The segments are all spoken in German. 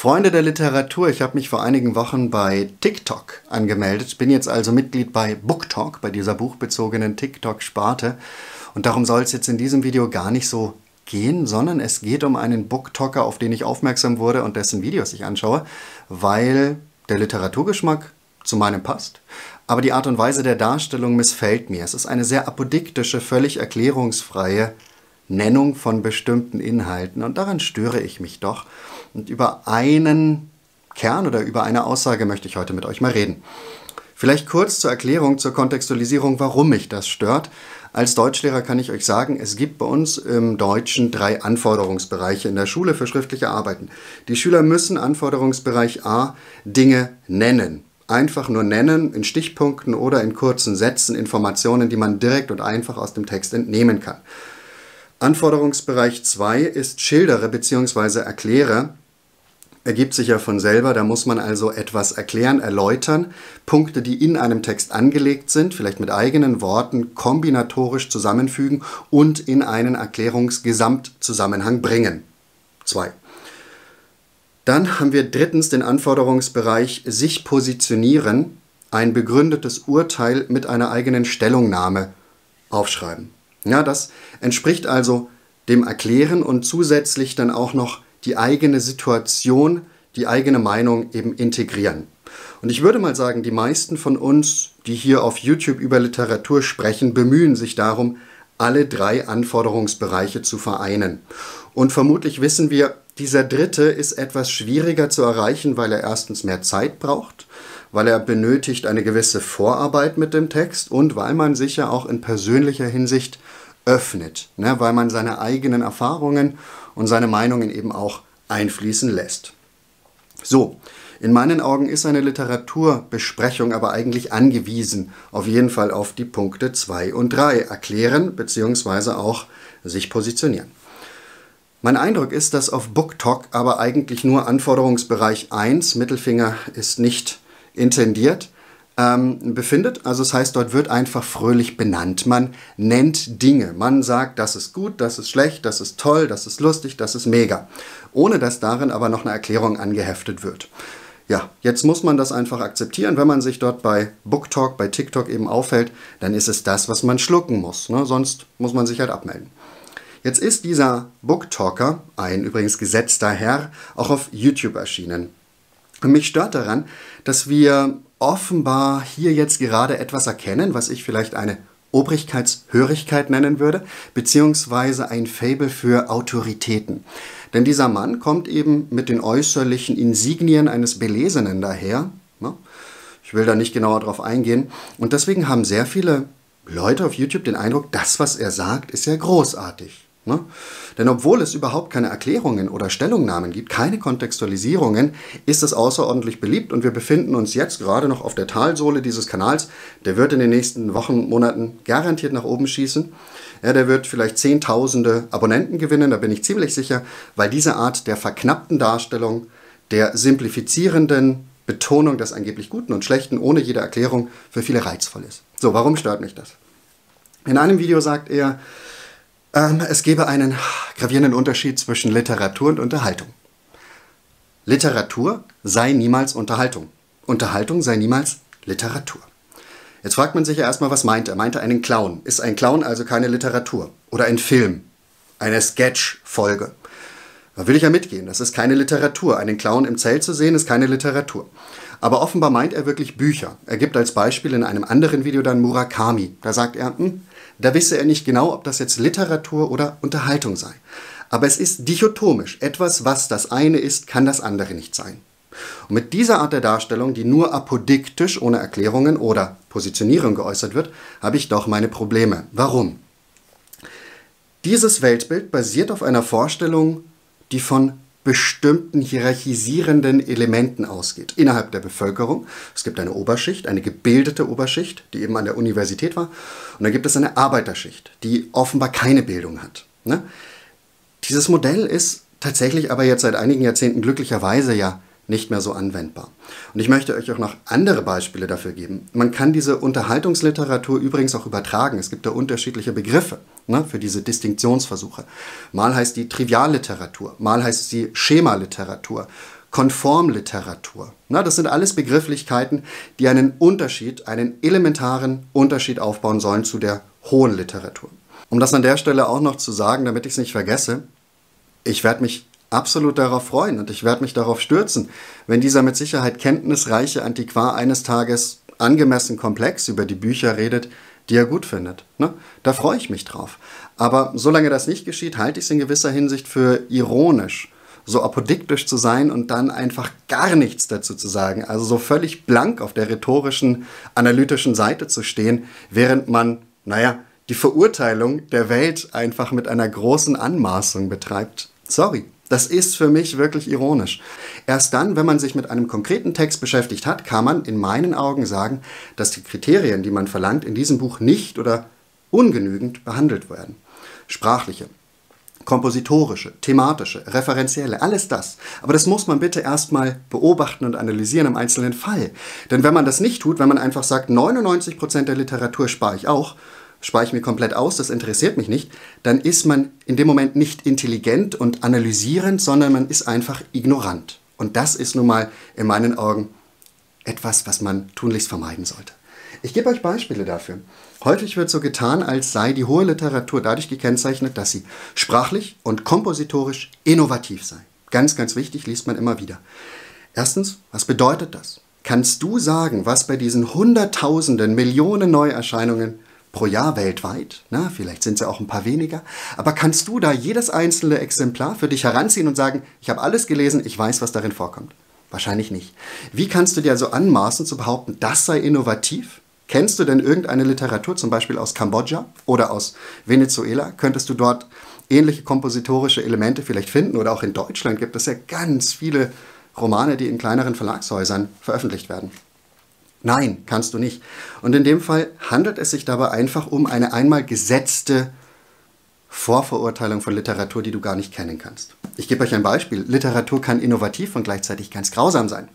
Freunde der Literatur, ich habe mich vor einigen Wochen bei TikTok angemeldet, bin jetzt also Mitglied bei BookTalk, bei dieser buchbezogenen TikTok-Sparte. Und darum soll es jetzt in diesem Video gar nicht so gehen, sondern es geht um einen BookTalker, auf den ich aufmerksam wurde und dessen Videos ich anschaue, weil der Literaturgeschmack zu meinem passt, aber die Art und Weise der Darstellung missfällt mir. Es ist eine sehr apodiktische, völlig erklärungsfreie Nennung von bestimmten Inhalten und daran störe ich mich doch. Und über einen Kern oder über eine Aussage möchte ich heute mit euch mal reden. Vielleicht kurz zur Erklärung, zur Kontextualisierung, warum mich das stört. Als Deutschlehrer kann ich euch sagen, es gibt bei uns im Deutschen drei Anforderungsbereiche in der Schule für schriftliche Arbeiten. Die Schüler müssen Anforderungsbereich A Dinge nennen. Einfach nur nennen, in Stichpunkten oder in kurzen Sätzen Informationen, die man direkt und einfach aus dem Text entnehmen kann. Anforderungsbereich 2 ist schildere bzw. erkläre. Ergibt sich ja von selber, da muss man also etwas erklären, erläutern, Punkte, die in einem Text angelegt sind, vielleicht mit eigenen Worten kombinatorisch zusammenfügen und in einen Erklärungsgesamtzusammenhang bringen. 2. Dann haben wir drittens den Anforderungsbereich sich positionieren, ein begründetes Urteil mit einer eigenen Stellungnahme aufschreiben. Ja, das entspricht also dem Erklären und zusätzlich dann auch noch die eigene Situation, die eigene Meinung eben integrieren. Und ich würde mal sagen, die meisten von uns, die hier auf YouTube über Literatur sprechen, bemühen sich darum, alle drei Anforderungsbereiche zu vereinen. Und vermutlich wissen wir, dieser dritte ist etwas schwieriger zu erreichen, weil er erstens mehr Zeit braucht, weil er benötigt eine gewisse Vorarbeit mit dem Text und weil man sich ja auch in persönlicher Hinsicht öffnet, ne, weil man seine eigenen Erfahrungen und seine Meinungen eben auch einfließen lässt. So, in meinen Augen ist eine Literaturbesprechung aber eigentlich angewiesen, auf jeden Fall auf die Punkte 2 und 3 erklären bzw. auch sich positionieren. Mein Eindruck ist, dass auf BookTok aber eigentlich nur Anforderungsbereich 1, Mittelfinger ist nicht intendiert, ähm, befindet. Also das heißt, dort wird einfach fröhlich benannt. Man nennt Dinge. Man sagt, das ist gut, das ist schlecht, das ist toll, das ist lustig, das ist mega. Ohne dass darin aber noch eine Erklärung angeheftet wird. Ja, jetzt muss man das einfach akzeptieren. Wenn man sich dort bei BookTalk, bei TikTok eben aufhält, dann ist es das, was man schlucken muss. Ne? Sonst muss man sich halt abmelden. Jetzt ist dieser BookTalker, ein übrigens gesetzter Herr, auch auf YouTube erschienen. Und mich stört daran, dass wir offenbar hier jetzt gerade etwas erkennen, was ich vielleicht eine Obrigkeitshörigkeit nennen würde, beziehungsweise ein Fable für Autoritäten. Denn dieser Mann kommt eben mit den äußerlichen Insignien eines Belesenen daher. Ne? Ich will da nicht genauer drauf eingehen. Und deswegen haben sehr viele Leute auf YouTube den Eindruck, das, was er sagt, ist ja großartig. Ne? Denn obwohl es überhaupt keine Erklärungen oder Stellungnahmen gibt, keine Kontextualisierungen, ist es außerordentlich beliebt und wir befinden uns jetzt gerade noch auf der Talsohle dieses Kanals. Der wird in den nächsten Wochen, Monaten garantiert nach oben schießen. Ja, der wird vielleicht Zehntausende Abonnenten gewinnen, da bin ich ziemlich sicher, weil diese Art der verknappten Darstellung, der simplifizierenden Betonung des angeblich Guten und Schlechten ohne jede Erklärung für viele reizvoll ist. So, warum stört mich das? In einem Video sagt er, ähm, es gebe einen gravierenden Unterschied zwischen Literatur und Unterhaltung. Literatur sei niemals Unterhaltung. Unterhaltung sei niemals Literatur. Jetzt fragt man sich ja erstmal, was meint er? Meint er einen Clown? Ist ein Clown also keine Literatur? Oder ein Film? Eine Sketch-Folge? Da will ich ja mitgehen. Das ist keine Literatur. Einen Clown im Zelt zu sehen, ist keine Literatur. Aber offenbar meint er wirklich Bücher. Er gibt als Beispiel in einem anderen Video dann Murakami. Da sagt er, hm, da wisse er nicht genau, ob das jetzt Literatur oder Unterhaltung sei. Aber es ist dichotomisch. Etwas, was das eine ist, kann das andere nicht sein. Und mit dieser Art der Darstellung, die nur apodiktisch ohne Erklärungen oder Positionierung geäußert wird, habe ich doch meine Probleme. Warum? Dieses Weltbild basiert auf einer Vorstellung, die von bestimmten hierarchisierenden Elementen ausgeht innerhalb der Bevölkerung. Es gibt eine Oberschicht, eine gebildete Oberschicht, die eben an der Universität war. Und dann gibt es eine Arbeiterschicht, die offenbar keine Bildung hat. Ne? Dieses Modell ist tatsächlich aber jetzt seit einigen Jahrzehnten glücklicherweise ja nicht mehr so anwendbar. Und ich möchte euch auch noch andere Beispiele dafür geben. Man kann diese Unterhaltungsliteratur übrigens auch übertragen. Es gibt da unterschiedliche Begriffe ne, für diese Distinktionsversuche. Mal heißt die Trivialliteratur, mal heißt sie Schemaliteratur, Konformliteratur. Na, das sind alles Begrifflichkeiten, die einen Unterschied, einen elementaren Unterschied aufbauen sollen zu der hohen Literatur. Um das an der Stelle auch noch zu sagen, damit ich es nicht vergesse, ich werde mich absolut darauf freuen und ich werde mich darauf stürzen, wenn dieser mit Sicherheit kenntnisreiche Antiquar eines Tages angemessen komplex über die Bücher redet, die er gut findet. Ne? Da freue ich mich drauf. Aber solange das nicht geschieht, halte ich es in gewisser Hinsicht für ironisch, so apodiktisch zu sein und dann einfach gar nichts dazu zu sagen. Also so völlig blank auf der rhetorischen, analytischen Seite zu stehen, während man, naja, die Verurteilung der Welt einfach mit einer großen Anmaßung betreibt. Sorry. Das ist für mich wirklich ironisch. Erst dann, wenn man sich mit einem konkreten Text beschäftigt hat, kann man in meinen Augen sagen, dass die Kriterien, die man verlangt, in diesem Buch nicht oder ungenügend behandelt werden. Sprachliche, kompositorische, thematische, referenzielle, alles das. Aber das muss man bitte erstmal beobachten und analysieren im einzelnen Fall. Denn wenn man das nicht tut, wenn man einfach sagt, 99% der Literatur spare ich auch, spare ich mir komplett aus, das interessiert mich nicht, dann ist man in dem Moment nicht intelligent und analysierend, sondern man ist einfach ignorant. Und das ist nun mal in meinen Augen etwas, was man tunlichst vermeiden sollte. Ich gebe euch Beispiele dafür. Häufig wird so getan, als sei die hohe Literatur dadurch gekennzeichnet, dass sie sprachlich und kompositorisch innovativ sei. Ganz, ganz wichtig, liest man immer wieder. Erstens, was bedeutet das? Kannst du sagen, was bei diesen Hunderttausenden, Millionen Neuerscheinungen pro Jahr weltweit. Na, vielleicht sind es ja auch ein paar weniger. Aber kannst du da jedes einzelne Exemplar für dich heranziehen und sagen, ich habe alles gelesen, ich weiß, was darin vorkommt? Wahrscheinlich nicht. Wie kannst du dir also anmaßen zu behaupten, das sei innovativ? Kennst du denn irgendeine Literatur, zum Beispiel aus Kambodscha oder aus Venezuela? Könntest du dort ähnliche kompositorische Elemente vielleicht finden? Oder auch in Deutschland gibt es ja ganz viele Romane, die in kleineren Verlagshäusern veröffentlicht werden. Nein, kannst du nicht. Und in dem Fall handelt es sich dabei einfach um eine einmal gesetzte Vorverurteilung von Literatur, die du gar nicht kennen kannst. Ich gebe euch ein Beispiel. Literatur kann innovativ und gleichzeitig ganz grausam sein.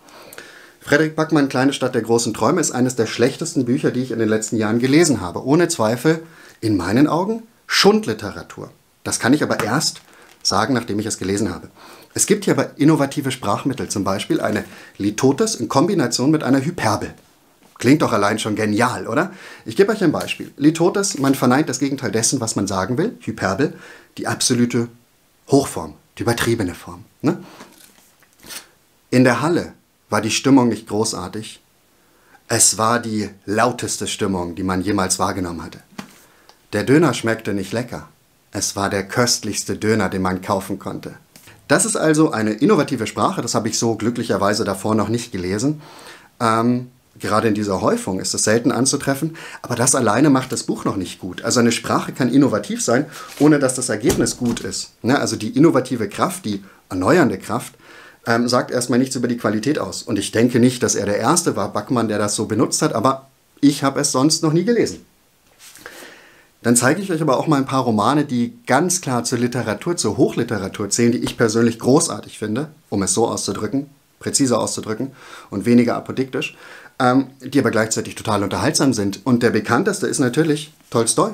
Frederik Backmann, Kleine Stadt der großen Träume, ist eines der schlechtesten Bücher, die ich in den letzten Jahren gelesen habe. Ohne Zweifel, in meinen Augen, Schundliteratur. Das kann ich aber erst sagen, nachdem ich es gelesen habe. Es gibt hier aber innovative Sprachmittel, zum Beispiel eine Litotes in Kombination mit einer Hyperbel. Klingt doch allein schon genial, oder? Ich gebe euch ein Beispiel. Litotes, man verneint das Gegenteil dessen, was man sagen will. Hyperbel, die absolute Hochform, die übertriebene Form. Ne? In der Halle war die Stimmung nicht großartig. Es war die lauteste Stimmung, die man jemals wahrgenommen hatte. Der Döner schmeckte nicht lecker. Es war der köstlichste Döner, den man kaufen konnte. Das ist also eine innovative Sprache, das habe ich so glücklicherweise davor noch nicht gelesen. Ähm, Gerade in dieser Häufung ist es selten anzutreffen, aber das alleine macht das Buch noch nicht gut. Also eine Sprache kann innovativ sein, ohne dass das Ergebnis gut ist. Ne? Also die innovative Kraft, die erneuernde Kraft, ähm, sagt erstmal nichts über die Qualität aus. Und ich denke nicht, dass er der Erste war, Backmann, der das so benutzt hat, aber ich habe es sonst noch nie gelesen. Dann zeige ich euch aber auch mal ein paar Romane, die ganz klar zur Literatur, zur Hochliteratur zählen, die ich persönlich großartig finde, um es so auszudrücken, präziser auszudrücken und weniger apodiktisch ähm, die aber gleichzeitig total unterhaltsam sind. Und der bekannteste ist natürlich Tolstoi.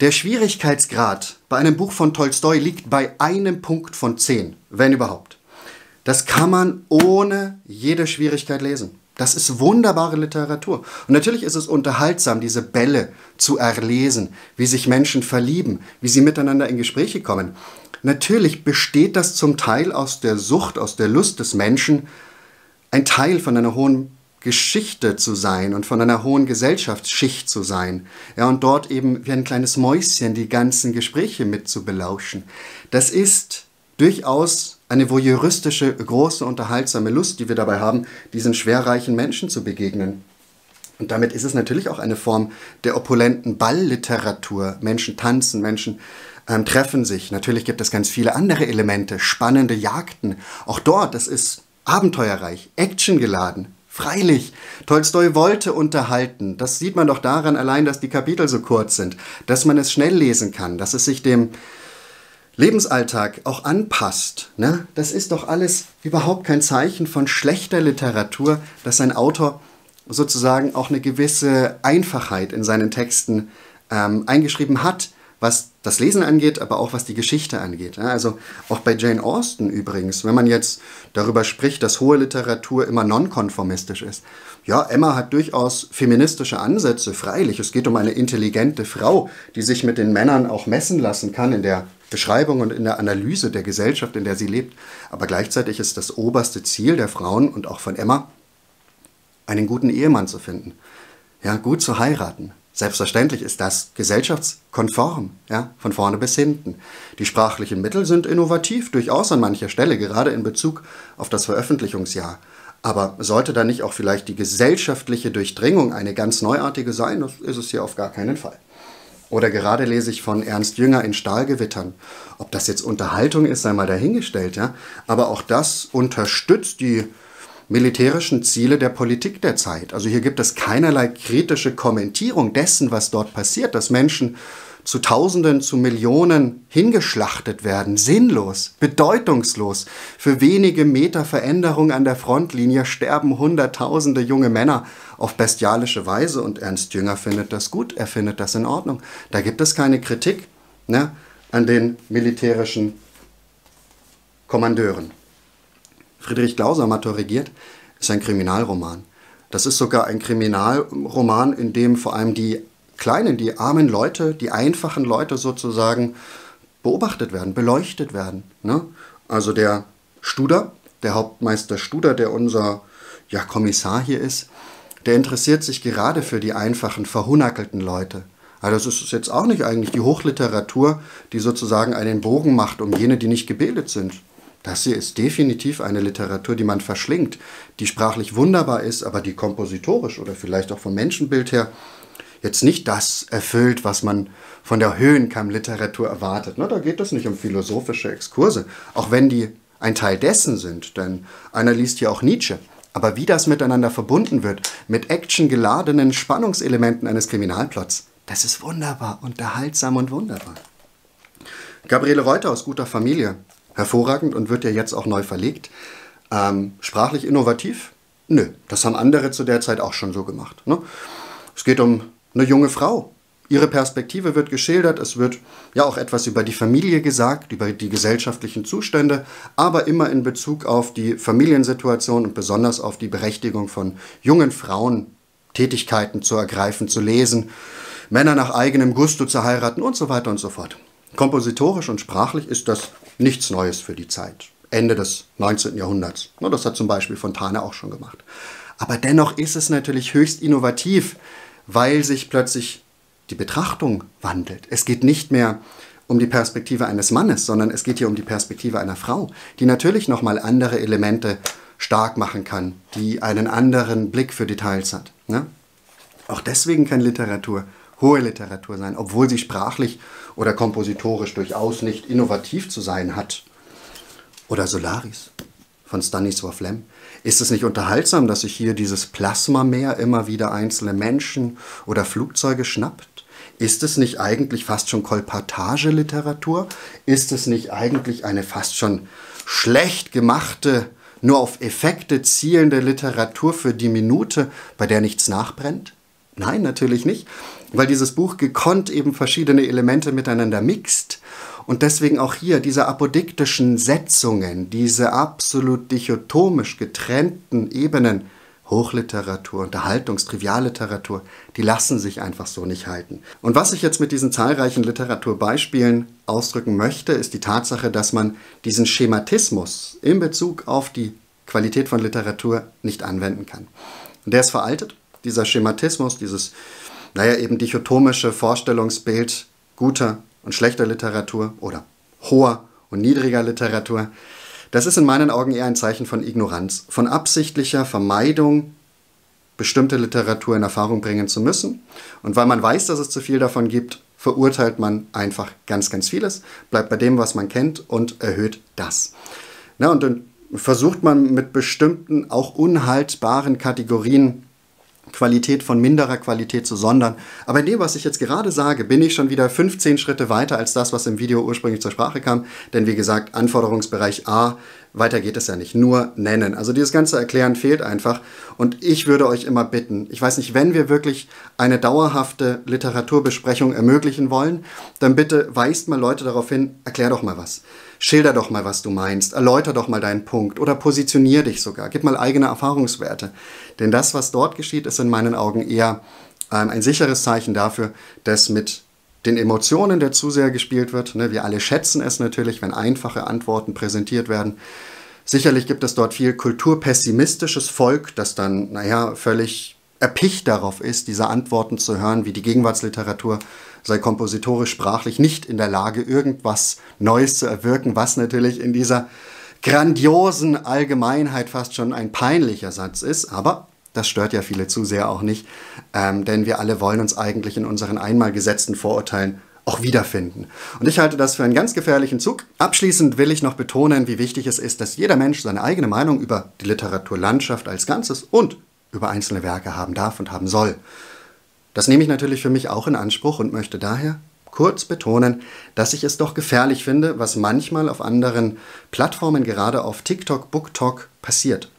Der Schwierigkeitsgrad bei einem Buch von Tolstoi liegt bei einem Punkt von zehn, wenn überhaupt. Das kann man ohne jede Schwierigkeit lesen. Das ist wunderbare Literatur. Und natürlich ist es unterhaltsam, diese Bälle zu erlesen, wie sich Menschen verlieben, wie sie miteinander in Gespräche kommen. Natürlich besteht das zum Teil aus der Sucht, aus der Lust des Menschen, ein Teil von einer hohen Geschichte zu sein und von einer hohen Gesellschaftsschicht zu sein. Ja, und dort eben wie ein kleines Mäuschen die ganzen Gespräche mit zu belauschen. Das ist durchaus eine voyeuristische, große, unterhaltsame Lust, die wir dabei haben, diesen schwerreichen Menschen zu begegnen. Und damit ist es natürlich auch eine Form der opulenten Ballliteratur. Menschen tanzen, Menschen ähm, treffen sich. Natürlich gibt es ganz viele andere Elemente, spannende Jagden. Auch dort, das ist abenteuerreich, actiongeladen, Freilich, Tolstoi wollte unterhalten. Das sieht man doch daran allein, dass die Kapitel so kurz sind, dass man es schnell lesen kann, dass es sich dem Lebensalltag auch anpasst. Ne? Das ist doch alles überhaupt kein Zeichen von schlechter Literatur, dass ein Autor sozusagen auch eine gewisse Einfachheit in seinen Texten ähm, eingeschrieben hat, was das Lesen angeht, aber auch was die Geschichte angeht. Also auch bei Jane Austen übrigens, wenn man jetzt darüber spricht, dass hohe Literatur immer nonkonformistisch ist. Ja, Emma hat durchaus feministische Ansätze, freilich. Es geht um eine intelligente Frau, die sich mit den Männern auch messen lassen kann in der Beschreibung und in der Analyse der Gesellschaft, in der sie lebt. Aber gleichzeitig ist das oberste Ziel der Frauen und auch von Emma, einen guten Ehemann zu finden. Ja, gut zu heiraten, Selbstverständlich ist das gesellschaftskonform, ja, von vorne bis hinten. Die sprachlichen Mittel sind innovativ, durchaus an mancher Stelle, gerade in Bezug auf das Veröffentlichungsjahr. Aber sollte da nicht auch vielleicht die gesellschaftliche Durchdringung eine ganz neuartige sein? Das ist es hier auf gar keinen Fall. Oder gerade lese ich von Ernst Jünger in Stahlgewittern. Ob das jetzt Unterhaltung ist, sei mal dahingestellt, ja. Aber auch das unterstützt die militärischen Ziele der Politik der Zeit. Also hier gibt es keinerlei kritische Kommentierung dessen, was dort passiert, dass Menschen zu Tausenden, zu Millionen hingeschlachtet werden, sinnlos, bedeutungslos. Für wenige Meter Veränderung an der Frontlinie sterben Hunderttausende junge Männer auf bestialische Weise und Ernst Jünger findet das gut, er findet das in Ordnung. Da gibt es keine Kritik ne, an den militärischen Kommandeuren. Friedrich Glauser regiert, ist ein Kriminalroman. Das ist sogar ein Kriminalroman, in dem vor allem die kleinen, die armen Leute, die einfachen Leute sozusagen beobachtet werden, beleuchtet werden. Ne? Also der Studer, der Hauptmeister Studer, der unser ja, Kommissar hier ist, der interessiert sich gerade für die einfachen, verhunackelten Leute. Also das ist jetzt auch nicht eigentlich die Hochliteratur, die sozusagen einen Bogen macht um jene, die nicht gebildet sind. Das hier ist definitiv eine Literatur, die man verschlingt, die sprachlich wunderbar ist, aber die kompositorisch oder vielleicht auch vom Menschenbild her jetzt nicht das erfüllt, was man von der Höhenkamm-Literatur erwartet. da geht es nicht um philosophische Exkurse, auch wenn die ein Teil dessen sind, denn einer liest hier auch Nietzsche. Aber wie das miteinander verbunden wird, mit actiongeladenen Spannungselementen eines Kriminalplots, das ist wunderbar, unterhaltsam und wunderbar. Gabriele Reuter aus guter Familie hervorragend und wird ja jetzt auch neu verlegt. Ähm, sprachlich innovativ? Nö, das haben andere zu der Zeit auch schon so gemacht. Ne? Es geht um eine junge Frau. Ihre Perspektive wird geschildert, es wird ja auch etwas über die Familie gesagt, über die gesellschaftlichen Zustände, aber immer in Bezug auf die Familiensituation und besonders auf die Berechtigung von jungen Frauen, Tätigkeiten zu ergreifen, zu lesen, Männer nach eigenem Gusto zu heiraten und so weiter und so fort. Kompositorisch und sprachlich ist das nichts Neues für die Zeit. Ende des 19. Jahrhunderts. Das hat zum Beispiel Fontane auch schon gemacht. Aber dennoch ist es natürlich höchst innovativ, weil sich plötzlich die Betrachtung wandelt. Es geht nicht mehr um die Perspektive eines Mannes, sondern es geht hier um die Perspektive einer Frau, die natürlich nochmal andere Elemente stark machen kann, die einen anderen Blick für Details hat. Ne? Auch deswegen kann Literatur hohe Literatur sein, obwohl sie sprachlich oder kompositorisch durchaus nicht innovativ zu sein hat. Oder Solaris von Stanisław Lem. Ist es nicht unterhaltsam, dass sich hier dieses Plasmameer immer wieder einzelne Menschen oder Flugzeuge schnappt? Ist es nicht eigentlich fast schon Kolportageliteratur? Ist es nicht eigentlich eine fast schon schlecht gemachte, nur auf Effekte zielende Literatur für die Minute, bei der nichts nachbrennt? Nein, natürlich nicht weil dieses Buch gekonnt eben verschiedene Elemente miteinander mixt und deswegen auch hier diese apodiktischen Setzungen, diese absolut dichotomisch getrennten Ebenen, Hochliteratur, Unterhaltungs-, Trivialliteratur, die lassen sich einfach so nicht halten. Und was ich jetzt mit diesen zahlreichen Literaturbeispielen ausdrücken möchte, ist die Tatsache, dass man diesen Schematismus in Bezug auf die Qualität von Literatur nicht anwenden kann. Und der ist veraltet, dieser Schematismus, dieses naja, eben dichotomische Vorstellungsbild guter und schlechter Literatur oder hoher und niedriger Literatur, das ist in meinen Augen eher ein Zeichen von Ignoranz, von absichtlicher Vermeidung, bestimmte Literatur in Erfahrung bringen zu müssen. Und weil man weiß, dass es zu viel davon gibt, verurteilt man einfach ganz, ganz vieles, bleibt bei dem, was man kennt und erhöht das. Na, und dann versucht man mit bestimmten, auch unhaltbaren Kategorien Qualität von minderer Qualität zu sondern. Aber in dem, was ich jetzt gerade sage, bin ich schon wieder 15 Schritte weiter als das, was im Video ursprünglich zur Sprache kam. Denn wie gesagt, Anforderungsbereich A, weiter geht es ja nicht, nur nennen. Also dieses ganze Erklären fehlt einfach. Und ich würde euch immer bitten, ich weiß nicht, wenn wir wirklich eine dauerhafte Literaturbesprechung ermöglichen wollen, dann bitte weist mal Leute darauf hin, erklär doch mal was. Schilder doch mal, was du meinst, erläuter doch mal deinen Punkt oder positionier dich sogar, gib mal eigene Erfahrungswerte. Denn das, was dort geschieht, ist in meinen Augen eher ähm, ein sicheres Zeichen dafür, dass mit den Emotionen der Zuseher gespielt wird. Ne? Wir alle schätzen es natürlich, wenn einfache Antworten präsentiert werden. Sicherlich gibt es dort viel kulturpessimistisches Volk, das dann, naja, völlig erpicht darauf ist, diese Antworten zu hören, wie die Gegenwartsliteratur sei kompositorisch, sprachlich nicht in der Lage, irgendwas Neues zu erwirken, was natürlich in dieser grandiosen Allgemeinheit fast schon ein peinlicher Satz ist. Aber das stört ja viele zu sehr auch nicht, ähm, denn wir alle wollen uns eigentlich in unseren einmal gesetzten Vorurteilen auch wiederfinden. Und ich halte das für einen ganz gefährlichen Zug. Abschließend will ich noch betonen, wie wichtig es ist, dass jeder Mensch seine eigene Meinung über die Literaturlandschaft als Ganzes und über einzelne Werke haben darf und haben soll. Das nehme ich natürlich für mich auch in Anspruch und möchte daher kurz betonen, dass ich es doch gefährlich finde, was manchmal auf anderen Plattformen, gerade auf TikTok, BookTok, passiert.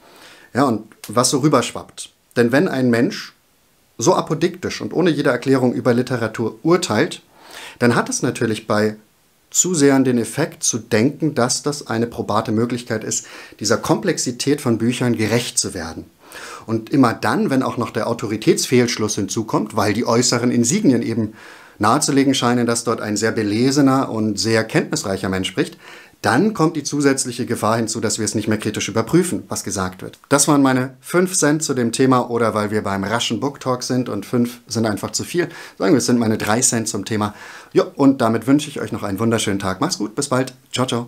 Ja, und was so rüberschwappt. Denn wenn ein Mensch so apodiktisch und ohne jede Erklärung über Literatur urteilt, dann hat es natürlich bei Zusehern den Effekt zu denken, dass das eine probate Möglichkeit ist, dieser Komplexität von Büchern gerecht zu werden. Und immer dann, wenn auch noch der Autoritätsfehlschluss hinzukommt, weil die äußeren Insignien eben nahezulegen scheinen, dass dort ein sehr belesener und sehr kenntnisreicher Mensch spricht, dann kommt die zusätzliche Gefahr hinzu, dass wir es nicht mehr kritisch überprüfen, was gesagt wird. Das waren meine 5 Cent zu dem Thema oder weil wir beim raschen Book Talk sind und 5 sind einfach zu viel. Sagen wir, es sind meine 3 Cent zum Thema. Ja, und damit wünsche ich euch noch einen wunderschönen Tag. Macht's gut, bis bald. Ciao, ciao.